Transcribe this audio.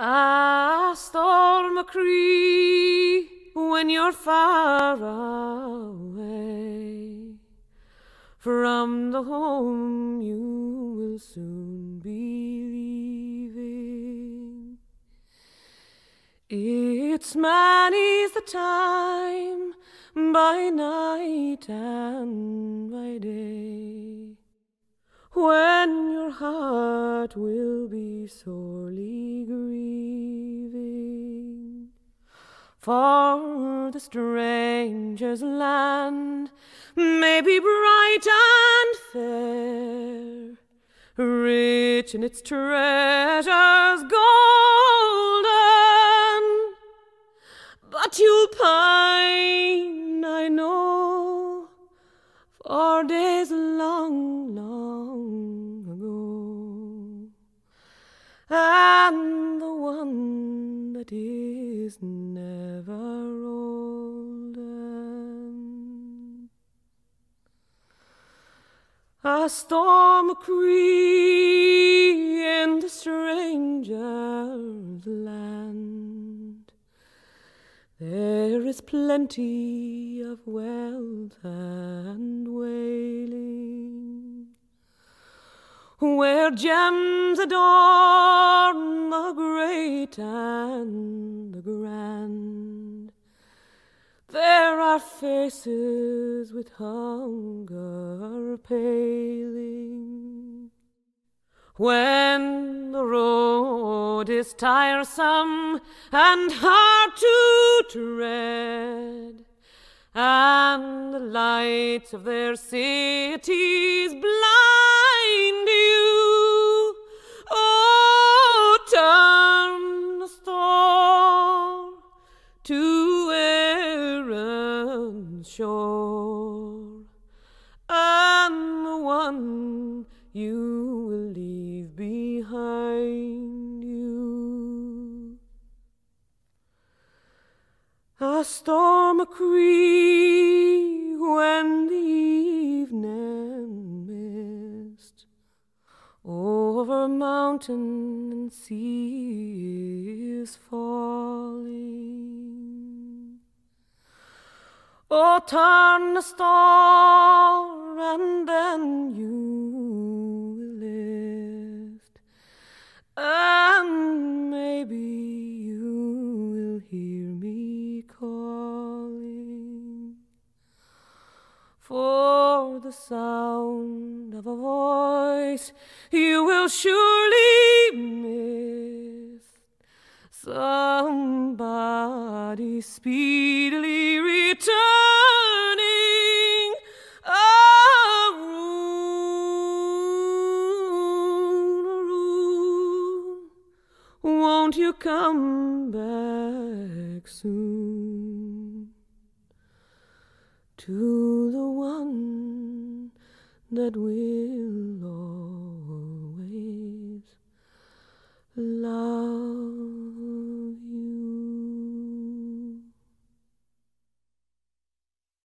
A storm cree when you're far away from the home you will soon be leaving. It's many's the time by night and by day when your heart will be sorely grieving. For the stranger's land may be bright and fair, rich in its treasures golden, but you'll pine, I know, for days long, long ago, and the one that is never A stór mo chroí in the stranger's land. There is plenty of wealth and wailing, where gems adorn the great and the grand. Faces with hunger paling. When the road is tiresome and hard to tread, and the lights of their cities blind shore, and the one you will leave behind you. A stór mo chroí when the evening mist over mountain and sea is falling. Oh, turn the star, and then you will lift, and maybe you will hear me calling. For the sound of a voice you will surely miss. Somebody speedily returning. Aroon, aroon, won't you come back soon to the one that will always love?